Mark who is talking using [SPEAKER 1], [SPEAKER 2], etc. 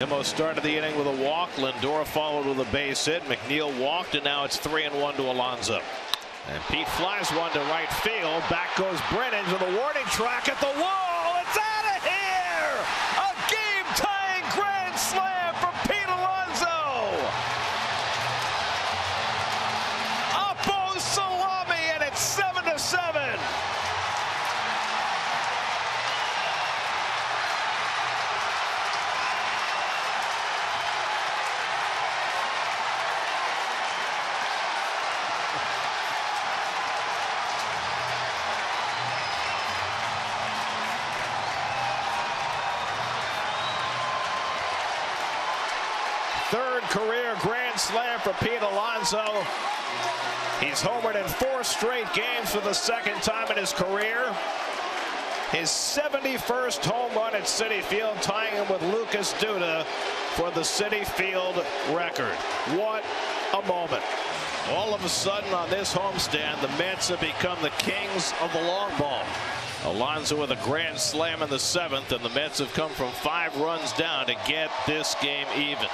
[SPEAKER 1] Nimmo started the inning with a walk. Lindor followed with a base hit. McNeil walked, and now it's three and one to Alonso. And Pete flies one to right field. Back goes Brennan to the warning track at the wall. Third career grand slam for Pete Alonso. He's homered in four straight games for the second time in his career. His 71st home run at Citi Field, tying him with Lucas Duda for the Citi Field record. What a moment. All of a sudden on this homestand, the Mets have become the kings of the long ball. Alonso with a grand slam in the seventh, and the Mets have come from five runs down to get this game even.